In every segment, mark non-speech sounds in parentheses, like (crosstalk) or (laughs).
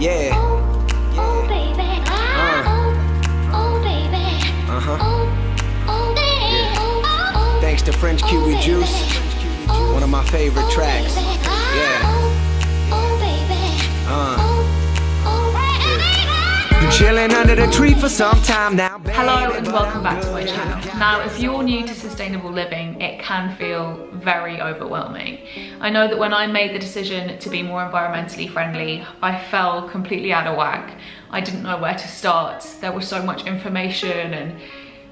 Yeah. Oh, baby. Uh. Oh, oh, baby. Uh-huh. Oh, oh, baby. Oh, oh, Thanks to French Kiwi. Juice, one of my favorite oh, tracks. Yeah. Chilling under the tree for some time now. baby, Hello and welcome back to my channel. Now, if you're new to sustainable living, it can feel very overwhelming. I know that when I made the decision to be more environmentally friendly, I fell completely out of whack. I didn't know where to start. There was so much information and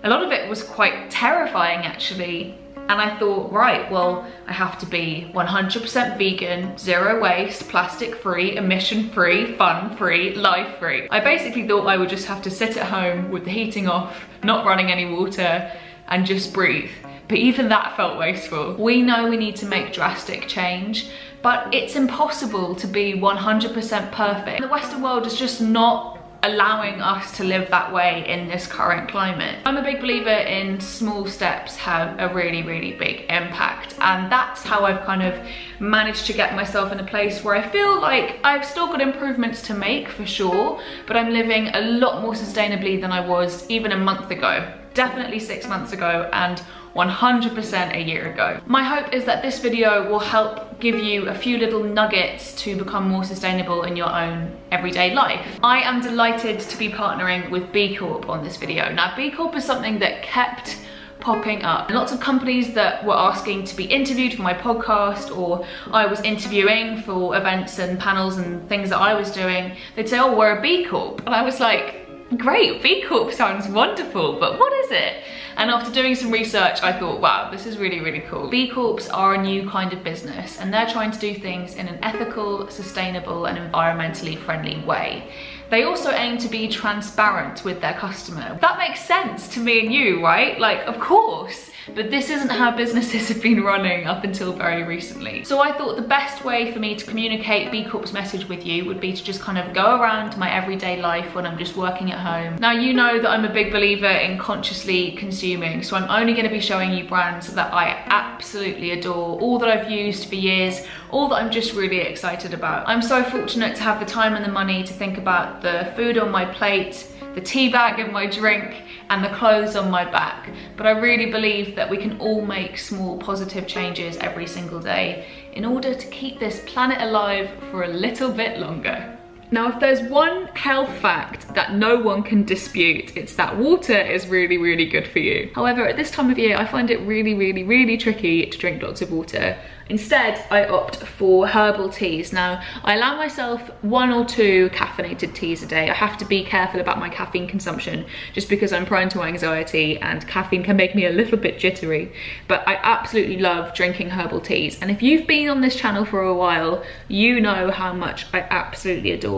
a lot of it was quite terrifying actually. And I thought, right, well, I have to be 100% vegan, zero waste, plastic free, emission free, fun free, life free. I basically thought I would just have to sit at home with the heating off, not running any water, and just breathe. But even that felt wasteful. We know we need to make drastic change, but it's impossible to be 100% perfect. The Western world is just not allowing us to live that way in this current climate. I'm a big believer in small steps have a really, really big impact. And that's how I've kind of managed to get myself in a place where I feel like I've still got improvements to make for sure, but I'm living a lot more sustainably than I was even a month ago. Definitely six months ago and 100% a year ago. My hope is that this video will help give you a few little nuggets to become more sustainable in your own everyday life. I am delighted to be partnering with B Corp on this video. Now B Corp is something that kept popping up. Lots of companies that were asking to be interviewed for my podcast or I was interviewing for events and panels and things that I was doing, they'd say, oh, we're a B Corp. And I was like, great, B Corp sounds wonderful, but what is it? And after doing some research, I thought, wow, this is really, really cool. B Corps are a new kind of business and they're trying to do things in an ethical, sustainable and environmentally friendly way. They also aim to be transparent with their customer. That makes sense to me and you, right? Like, of course. But this isn't how businesses have been running up until very recently. So I thought the best way for me to communicate B Corp's message with you would be to just kind of go around my everyday life when I'm just working at home. Now you know that I'm a big believer in consciously consuming, so I'm only gonna be showing you brands that I absolutely adore, all that I've used for years, all that I'm just really excited about. I'm so fortunate to have the time and the money to think about the food on my plate, the tea bag in my drink, and the clothes on my back. But I really believe that we can all make small positive changes every single day in order to keep this planet alive for a little bit longer. Now, if there's one health fact that no one can dispute, it's that water is really, really good for you. However, at this time of year, I find it really, really, really tricky to drink lots of water. Instead, I opt for herbal teas. Now, I allow myself one or two caffeinated teas a day. I have to be careful about my caffeine consumption just because I'm prone to anxiety and caffeine can make me a little bit jittery. But I absolutely love drinking herbal teas. And if you've been on this channel for a while, you know how much I absolutely adore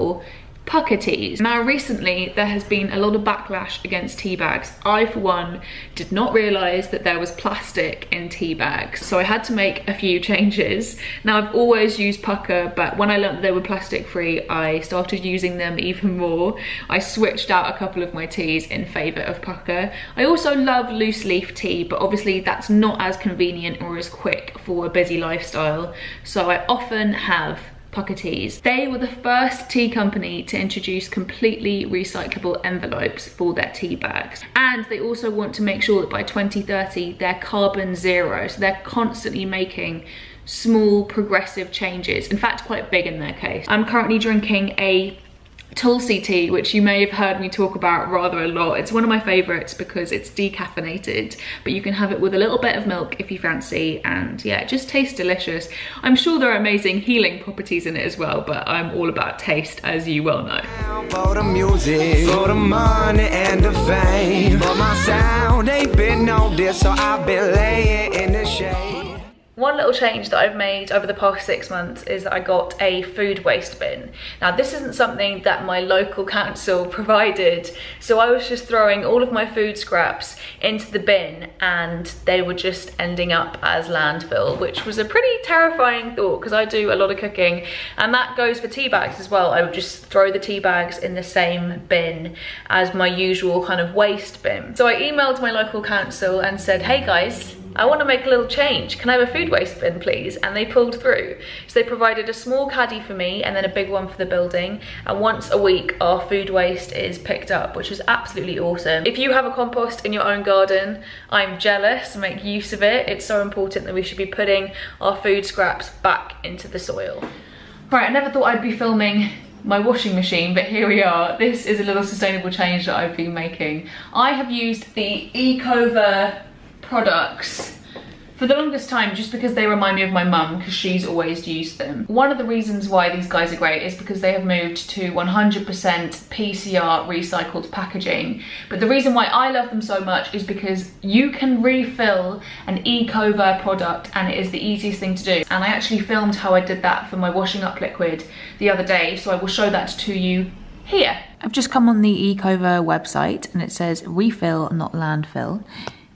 Pukka teas. Now recently there has been a lot of backlash against tea bags. I for one did not realise that there was plastic in tea bags so I had to make a few (laughs) changes. Now I've always used Pukka but when I learned that they were plastic free I started using them even more. I switched out a couple of my teas in favour of Pukka. I also love loose leaf tea but obviously that's not as convenient or as quick for a busy lifestyle so I often have Pukka Teas. They were the first tea company to introduce completely recyclable envelopes for their tea bags. And they also want to make sure that by 2030 they're carbon zero. So they're constantly making small progressive changes. In fact, quite big in their case. I'm currently drinking a Tulsi tea, which you may have heard me talk about rather a lot. It's one of my favorites because it's decaffeinated, but you can have it with a little bit of milk if you fancy, and yeah, it just tastes delicious. I'm sure there are amazing healing properties in it as well, but I'm all about taste, as you well know. For the music, for the money and the fame. But my sound ain't been this, so I've been laying in the shade. One little change that I've made over the past six months is that I got a food waste bin. Now this isn't something that my local (laughs) council provided, so I was just throwing all of my food scraps into the bin and they were just ending up as landfill, which was a pretty terrifying thought because I do a lot of cooking and that goes for tea bags as well. I would just throw the tea bags in the same bin as my usual kind of waste bin. So I emailed my local council and said, hey guys, I want to make a little change. Can I have a food waste bin, please? And they pulled through. So they provided a small caddy for me and then a big one for the building. And once a week, our food waste is picked up, which is absolutely awesome. If you have a compost in your own garden, I'm jealous. Make use of it. It's so important that we should be putting our food scraps back into the soil. Right, I never thought I'd be filming my washing machine, but here we are. This is a little sustainable change that I've been making. I have used the Ecover products for the longest time just because they remind me of my mum because she's always used them. One of the reasons why these guys are great is because they have moved to 100% PCR recycled packaging. But the reason why I love them so much is because you can refill an Ecover product and it is the easiest thing to do. And I actually filmed how I did that for my washing up liquid the other day, so I will show that to you here. I've just come on the Ecover website and it says refill, not landfill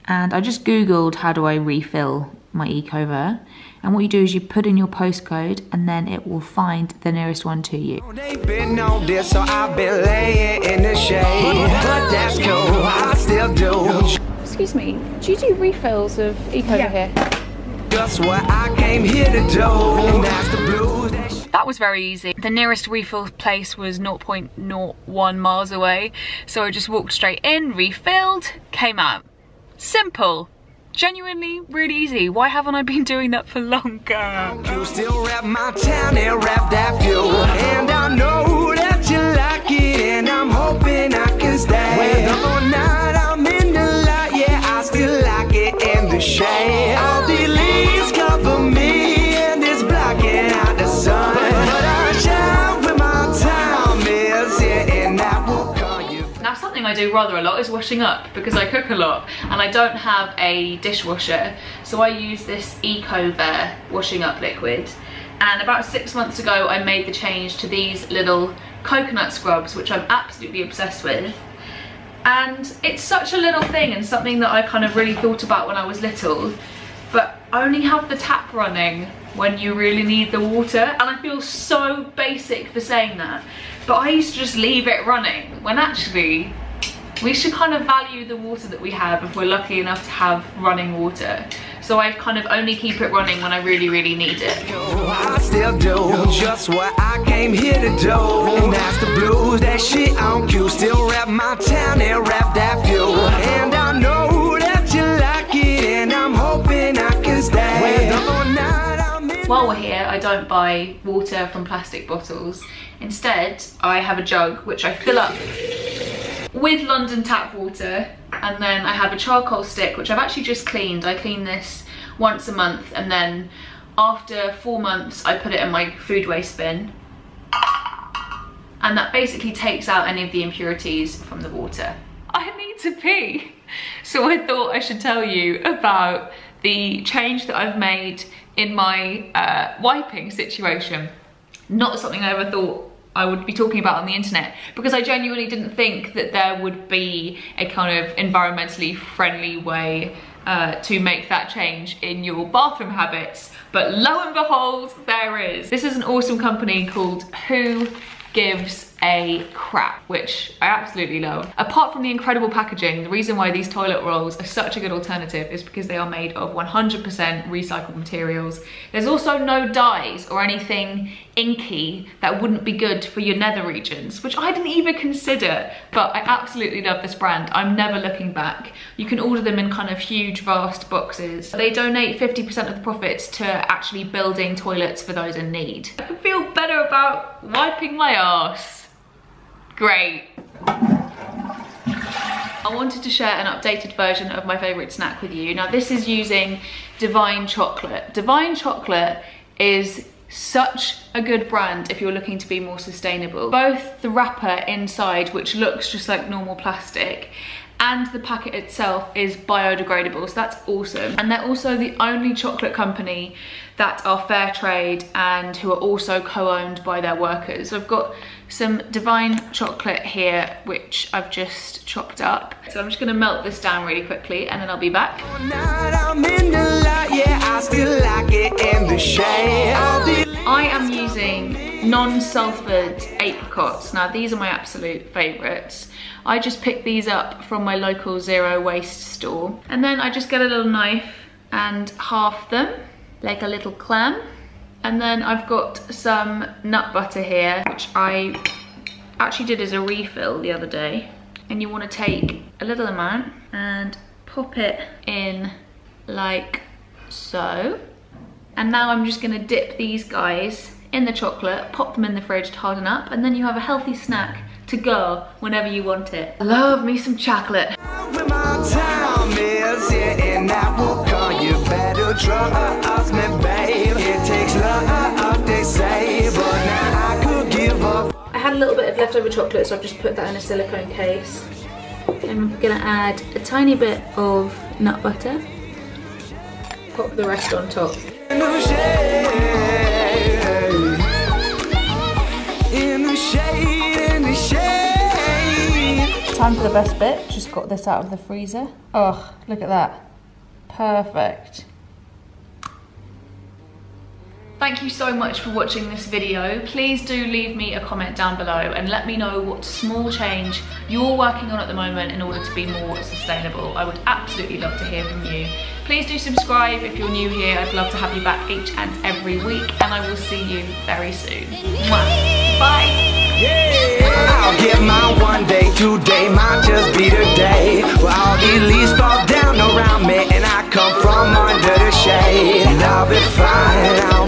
and I just googled how do I refill my Ecover and what you do is you put in your postcode and then it will find the nearest one to you. Oh, they been on this, so I've been laying in the shade. But that's cool, I still do. Excuse me, do you do refills of Ecover here? Just what I came here to do. And that's the blues that That was very easy. The nearest refill place was 0.01 miles away, so I just walked straight in, refilled, came out. Simple. Genuinely really easy. Why haven't I been doing that for longer? Something I do rather a lot is washing up because I cook a lot and I don't have a dishwasher. So I use this Ecover washing up liquid. And about six months ago I made the change to these little coconut scrubs which I'm absolutely obsessed with. And it's such a little thing and something that I kind of really thought about when I was little but only have the tap running when you really need the water. And I feel so basic for saying that but I used to just leave it running when actually we should kind of value the water that we have if we're lucky enough to have running water so I kind of only keep it running when I really really need it I still do just what I came here to do. And that's the blues, that shit on cue. Still rap my town and rap that view. And I know that you like it, and I'm hoping I can stay. Whether or not I'm in While we're here, I don't buy water from plastic bottles. Instead, I have a jug which I fill up with London tap water and then I have a charcoal stick which I've actually just cleaned. I clean this once a month and then after four months I put it in my food waste bin and that basically takes out any of the impurities from the water. (laughs) I need to pee. So I thought I should tell you about the change that I've made in my uh, wiping situation. Not something I ever thought I would be talking about on the internet because I genuinely didn't think that there would be a kind of environmentally friendly way uh, to make that change in your bathroom habits. But lo and behold, there is. This is an awesome company called Who Gives a crap, which I absolutely love. Apart from the incredible packaging, the reason why these toilet rolls are such a good alternative is because they are made of 100% recycled materials. There's also no dyes or anything inky that wouldn't be good for your nether regions, which I didn't even consider, but I absolutely love this brand. I'm never looking back. You can order them in kind of huge, vast boxes. They donate 50% of the profits to actually building toilets for those in need. I can feel better about wiping my arse. Great. I wanted to share an updated version of my favourite snack with you. Now this is using Divine Chocolate. Divine Chocolate is such a good brand if you're looking to be more sustainable. Both the wrapper inside, which looks just like normal plastic, and the packet itself is biodegradable, so that's awesome. And they're also the only chocolate company that are fair trade and who are also co-owned by their workers. So I've got some divine chocolate here, which I've just chopped up. So I'm just gonna melt this down really quickly and then I'll be back. I'm in the light, yeah, I still like it in the shade. All the I am using non-sulfured apricots. Now these are my absolute favorites. I just picked these up from my local zero waste store. And then I just get a little knife and half them like a little clam. And then I've got some nut butter here, which I actually did as a refill the other day. And you wanna take a little amount and pop it in like so. And now I'm just gonna dip these guys in the chocolate, pop them in the fridge to harden up, and then you have a healthy snack to go whenever you want it. Love me some chocolate. A little bit of leftover chocolate, so I've just put that in a silicone case. I'm gonna add a tiny bit of nut butter. Pop the rest on top. Time for the best bit. Just got this out of the freezer. Oh, look at that. Perfect. Thank you so much for watching this video. Please do leave me a comment down below and let me know what small change you're working on at the moment in order to be more sustainable. I would absolutely love to hear from you. Please do subscribe if you're new here. I'd love to have you back each and every week and I will see you very soon. Bye. I'll get one day, might just be leaves fall down around me And I come from under the shade And I'll be fine, I'll